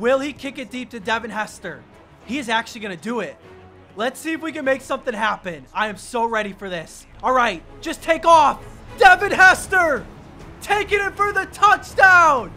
Will he kick it deep to Devin Hester? He is actually going to do it. Let's see if we can make something happen. I am so ready for this. All right, just take off. Devin Hester taking it for the touchdown.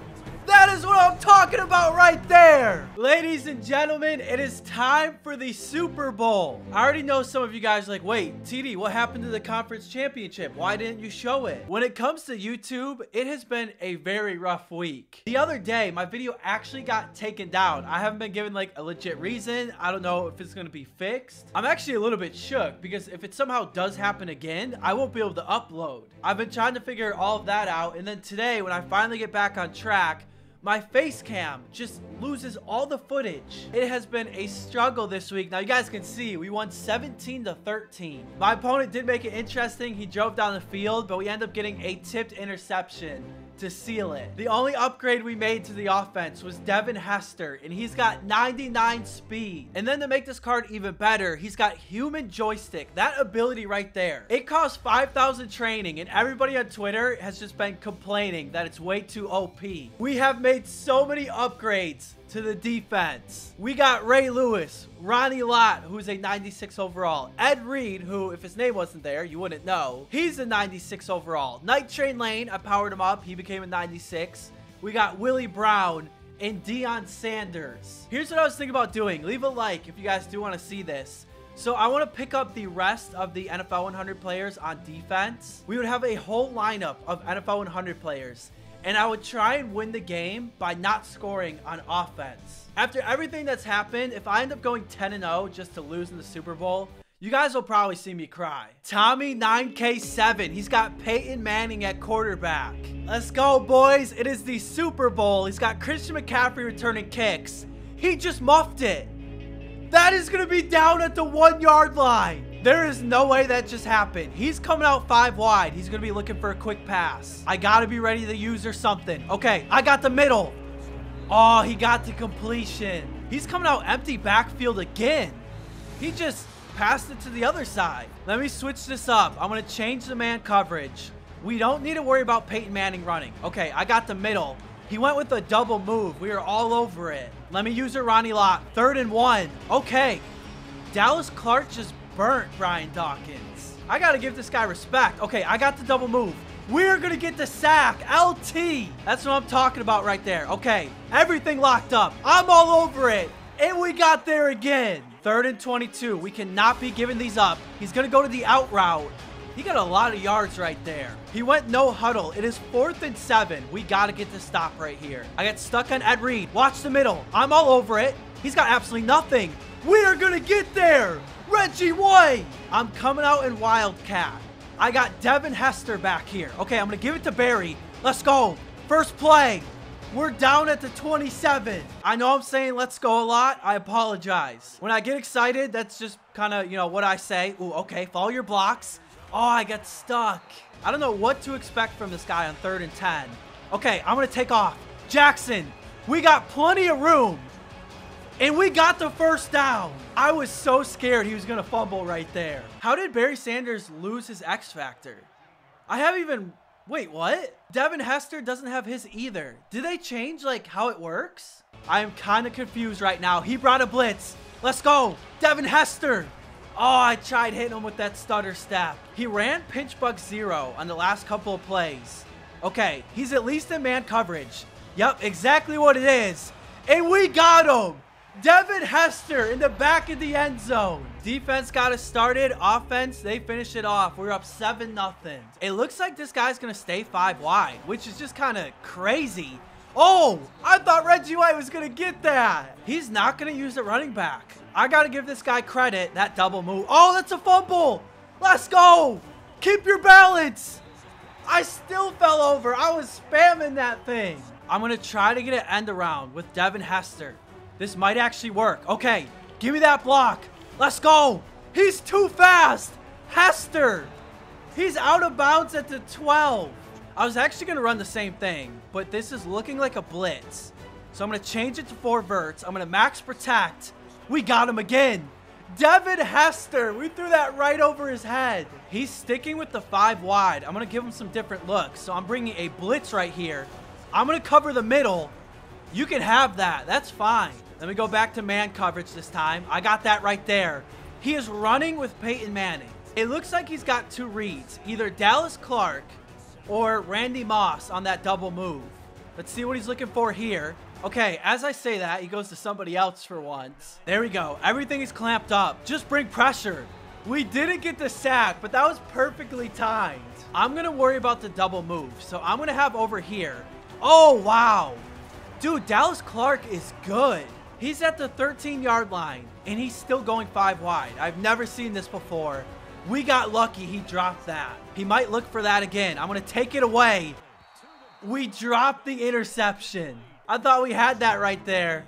That is what I'm talking about right there. Ladies and gentlemen, it is time for the Super Bowl. I already know some of you guys like, wait, TD, what happened to the conference championship? Why didn't you show it? When it comes to YouTube, it has been a very rough week. The other day, my video actually got taken down. I haven't been given like a legit reason. I don't know if it's going to be fixed. I'm actually a little bit shook because if it somehow does happen again, I won't be able to upload. I've been trying to figure all of that out. And then today, when I finally get back on track, my face cam just loses all the footage. It has been a struggle this week. Now you guys can see we won 17 to 13. My opponent did make it interesting. He drove down the field, but we end up getting a tipped interception to seal it. The only upgrade we made to the offense was Devin Hester, and he's got 99 speed. And then to make this card even better, he's got human joystick. That ability right there. It costs 5,000 training, and everybody on Twitter has just been complaining that it's way too OP. We have made so many upgrades to the defense. We got Ray Lewis, Ronnie Lott, who's a 96 overall, Ed Reed, who, if his name wasn't there, you wouldn't know. He's a 96 overall. Night Train Lane, I powered him up. He became a 96. We got Willie Brown and Deion Sanders. Here's what I was thinking about doing. Leave a like if you guys do want to see this. So I want to pick up the rest of the NFL 100 players on defense. We would have a whole lineup of NFL 100 players and I would try and win the game by not scoring on offense. After everything that's happened, if I end up going 10 and 0 just to lose in the Super Bowl, you guys will probably see me cry. Tommy 9K7. He's got Peyton Manning at quarterback. Let's go, boys. It is the Super Bowl. He's got Christian McCaffrey returning kicks. He just muffed it. That is going to be down at the one yard line. There is no way that just happened. He's coming out five wide. He's going to be looking for a quick pass. I got to be ready to use or something. Okay, I got the middle. Oh, he got the completion. He's coming out empty backfield again. He just passed it to the other side. Let me switch this up. I'm going to change the man coverage. We don't need to worry about Peyton Manning running. Okay, I got the middle. He went with a double move. We are all over it. Let me use it, Ronnie Lott. Third and one. Okay. Dallas Clark just burnt Brian Dawkins. I got to give this guy respect. Okay, I got the double move. We're to get the sack. LT. That's what I'm talking about right there. Okay, everything locked up. I'm all over it. And we got there again. Third and 22. We cannot be giving these up. He's to go to the out route. He got a lot of yards right there. He went no huddle. It is fourth and seven. We got to get the stop right here. I got stuck on Ed Reed. Watch the middle. I'm all over it. He's got absolutely nothing. We are going to get there. Reggie White. I'm coming out in Wildcat. I got Devin Hester back here. Okay, I'm going to give it to Barry. Let's go. First play. We're down at the 27. I know I'm saying let's go a lot. I apologize. When I get excited, that's just kind of, you know, what I say. Ooh, okay, follow your blocks. Oh, I got stuck. I don't know what to expect from this guy on third and 10. Okay, I'm going to take off. Jackson, we got plenty of room. And we got the first down. I was so scared he was going to fumble right there. How did Barry Sanders lose his X Factor? I haven't even... Wait, what? Devin Hester doesn't have his either. Did they change, like, how it works? I am kind of confused right now. He brought a blitz. Let's go. Devin Hester. Oh, I tried hitting him with that stutter step. He ran pinch buck zero on the last couple of plays. Okay, he's at least in man coverage. Yep, exactly what it is. And we got him. Devin Hester in the back of the end zone. Defense got us started. Offense, they finished it off. We're up 7 nothing. It looks like this guy's going to stay 5 wide, which is just kind of crazy. Oh, I thought Reggie White was going to get that. He's not going to use the running back. I got to give this guy credit. That double move. Oh, that's a fumble. Let's go. Keep your balance. I still fell over. I was spamming that thing. I'm going to try to get an end around with Devin Hester. This might actually work. Okay, give me that block. Let's go. He's too fast. Hester. He's out of bounds at the 12. I was actually going to run the same thing, but this is looking like a blitz. So I'm going to change it to four verts. I'm going to max protect. We got him again. Devin Hester. We threw that right over his head. He's sticking with the five wide. I'm going to give him some different looks. So I'm bringing a blitz right here. I'm going to cover the middle. You can have that. That's fine. Let me go back to man coverage this time. I got that right there. He is running with Peyton Manning. It looks like he's got two reads, either Dallas Clark or Randy Moss on that double move. Let's see what he's looking for here. Okay, as I say that, he goes to somebody else for once. There we go. Everything is clamped up. Just bring pressure. We didn't get the sack, but that was perfectly timed. I'm going to worry about the double move. So I'm going to have over here. Oh, wow. Dude, Dallas Clark is good. He's at the 13-yard line, and he's still going five wide. I've never seen this before. We got lucky he dropped that. He might look for that again. I'm going to take it away. We dropped the interception. I thought we had that right there.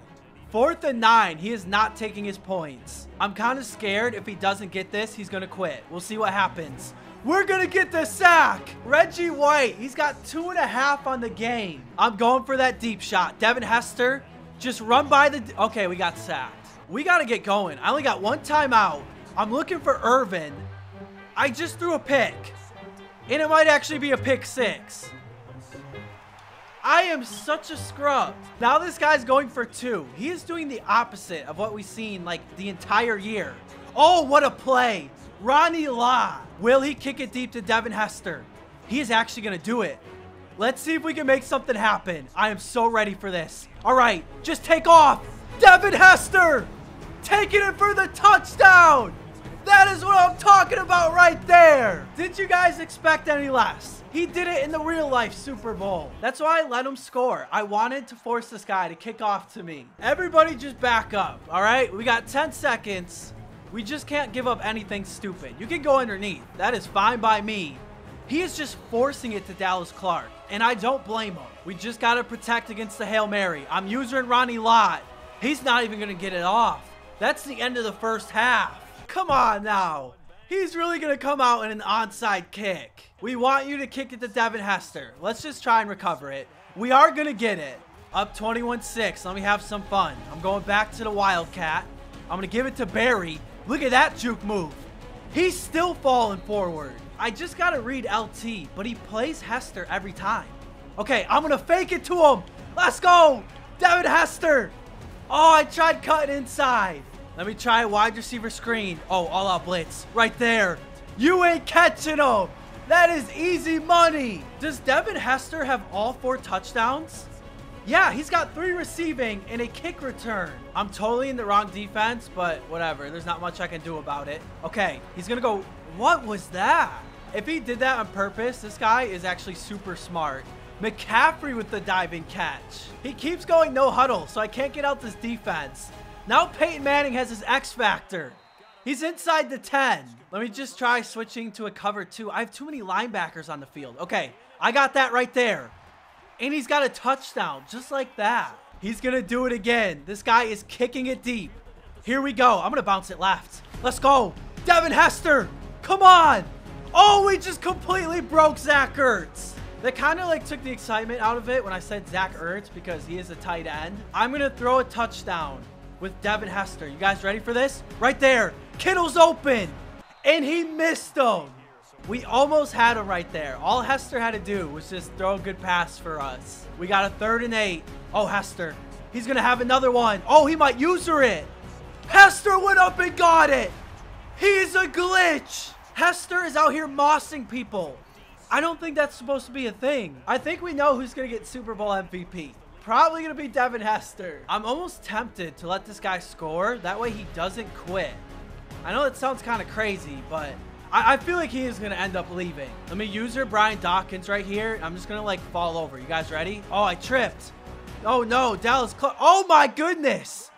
Fourth and nine. He is not taking his points. I'm kind of scared if he doesn't get this, he's going to quit. We'll see what happens. We're to get the sack. Reggie White, he's got two and a half on the game. I'm going for that deep shot. Devin Hester, just run by the... Okay, we got sacked. We got to get going. I only got one timeout. I'm looking for Irvin. I just threw a pick. And it might actually be a pick six. I am such a scrub. Now this guy's going for two. He is doing the opposite of what we've seen like the entire year. Oh, what a play. Ronnie Lott. Will he kick it deep to Devin Hester? He is actually going to do it. Let's see if we can make something happen. I am so ready for this. All right, just take off. Devin Hester taking it for the touchdown. That is what I'm talking about right there. Did you guys expect any less? He did it in the real life Super Bowl. That's why I let him score. I wanted to force this guy to kick off to me. Everybody just back up, all right? We got 10 seconds. We just can't give up anything stupid. You can go underneath. That is fine by me. He is just forcing it to Dallas Clark, and I don't blame him. We just got to protect against the Hail Mary. I'm using Ronnie Lott. He's not even going to get it off. That's the end of the first half. Come on now. He's really going to come out in an onside kick. We want you to kick it to Devin Hester. Let's just try and recover it. We are going to get it. Up 21-6. Let me have some fun. I'm going back to the Wildcat. I'm going to give it to Barry. Look at that juke move. He's still falling forward. I just got to read LT, but he plays Hester every time. Okay, I'm to fake it to him. Let's go. Devin Hester. Oh, I tried cutting inside. Let me try a wide receiver screen. Oh, all out blitz. Right there. You ain't catching him. That is easy money. Does Devin Hester have all four touchdowns? Yeah, he's got three receiving and a kick return. I'm totally in the wrong defense, but whatever. There's not much I can do about it. Okay, he's going to go. What was that? If he did that on purpose, this guy is actually super smart. McCaffrey with the diving catch. He keeps going no huddle, so I can't get out this defense. Now Peyton Manning has his X factor. He's inside the 10. Let me just try switching to a cover two. I have too many linebackers on the field. Okay, I got that right there. And he's got a touchdown, just like that. He's going to do it again. This guy is kicking it deep. Here we go. I'm going to bounce it left. Let's go. Devin Hester. Come on. Oh, we just completely broke Zach Ertz. That kind of like took the excitement out of it when I said Zach Ertz because he is a tight end. I'm going to throw a touchdown with Devin Hester. You guys ready for this? Right there. Kittle's open. And he missed him. We almost had him right there. All Hester had to do was just throw a good pass for us. We got a third and eight. Oh, Hester. He's going to have another one. Oh, he might user it. Hester went up and got it. He's a glitch. Hester is out here mossing people. I don't think that's supposed to be a thing. I think we know who's going to get Super Bowl MVP probably going to be Devin Hester. I'm almost tempted to let this guy score. That way he doesn't quit. I know it sounds kind of crazy, but I, I, feel like he is going to end up leaving. Let me use her Brian Dawkins right here. I'm just going to like fall over. You guys ready? Oh, I tripped. Oh no, Dallas Clark. Oh my goodness.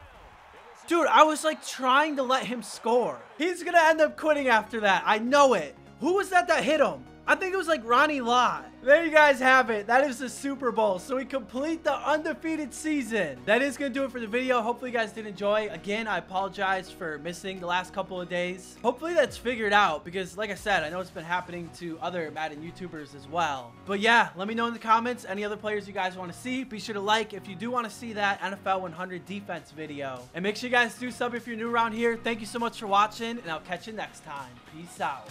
Dude, I was like trying to let him score. He's going to end up quitting after that. I know it. Who was that that hit him? I think it was like Ronnie Lott. There you guys have it. That is the Super Bowl. So we complete the undefeated season. That is going to do it for the video. Hopefully you guys did enjoy. Again, I apologize for missing the last couple of days. Hopefully that's figured out because like I said, I know it's been happening to other Madden YouTubers as well. But yeah, let me know in the comments any other players you guys want to see. Be sure to like if you do want to see that NFL 100 defense video. And make sure you guys do sub if you're new around here. Thank you so much for watching and I'll catch you next time. Peace out.